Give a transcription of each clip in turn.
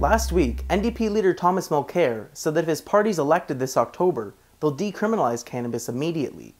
Last week, NDP leader Thomas Mulcair said that if his party's elected this October, they'll decriminalize cannabis immediately.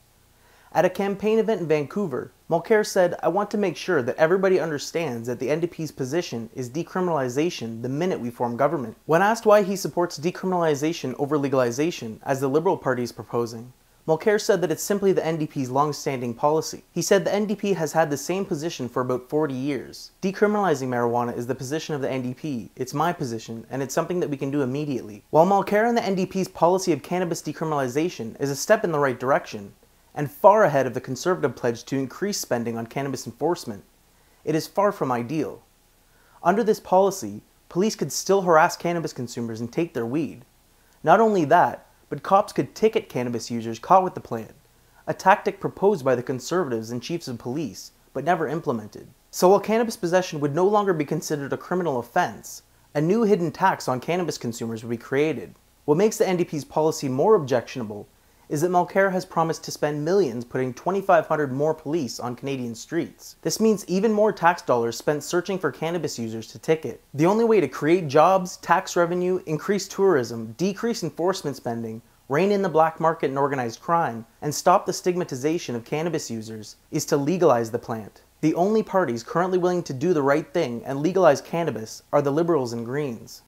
At a campaign event in Vancouver, Mulcair said, I want to make sure that everybody understands that the NDP's position is decriminalization the minute we form government. When asked why he supports decriminalization over legalization, as the Liberal Party is proposing, Mulcair said that it's simply the NDP's long-standing policy. He said the NDP has had the same position for about 40 years. Decriminalizing marijuana is the position of the NDP, it's my position, and it's something that we can do immediately. While Mulcair and the NDP's policy of cannabis decriminalization is a step in the right direction, and far ahead of the Conservative pledge to increase spending on cannabis enforcement, it is far from ideal. Under this policy, police could still harass cannabis consumers and take their weed. Not only that, but cops could ticket cannabis users caught with the plant, a tactic proposed by the conservatives and chiefs of police, but never implemented. So while cannabis possession would no longer be considered a criminal offense, a new hidden tax on cannabis consumers would be created. What makes the NDP's policy more objectionable is that Mulcair has promised to spend millions putting 2,500 more police on Canadian streets. This means even more tax dollars spent searching for cannabis users to ticket. The only way to create jobs, tax revenue, increase tourism, decrease enforcement spending, rein in the black market and organized crime, and stop the stigmatization of cannabis users is to legalize the plant. The only parties currently willing to do the right thing and legalize cannabis are the Liberals and Greens.